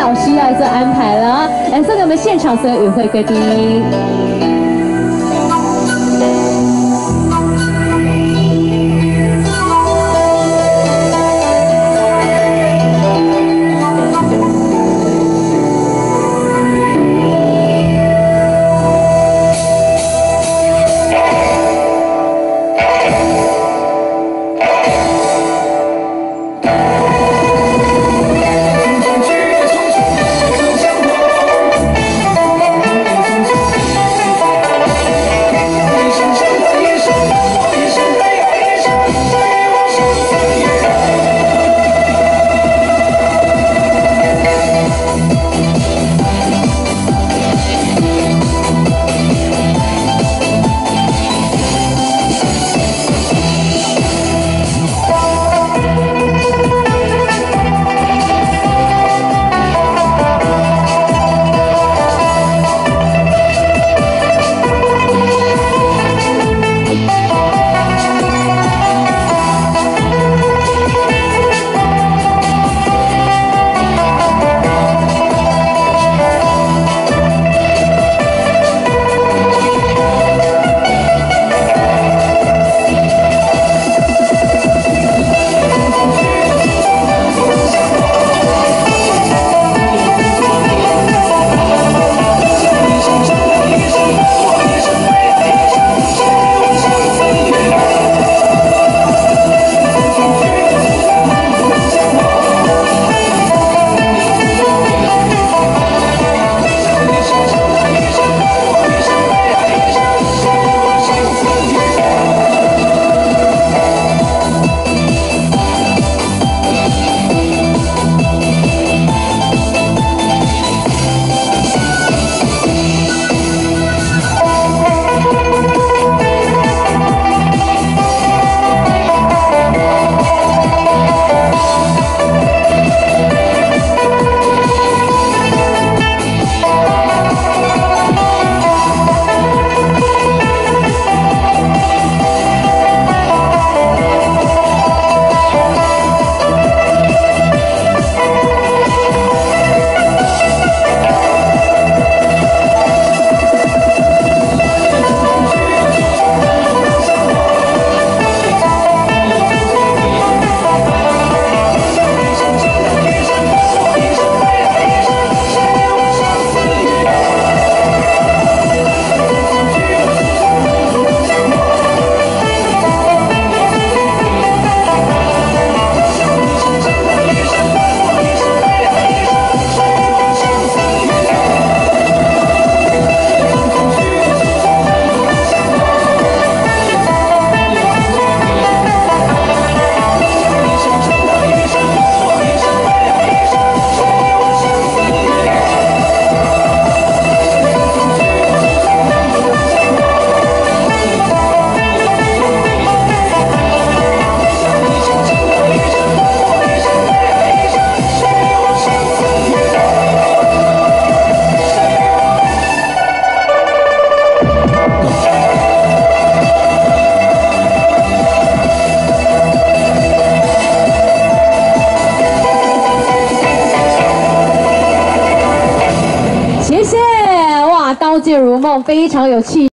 老师要做安排了，来送给我们现场所有与会贵宾。谢谢哇，刀剑如梦，非常有气。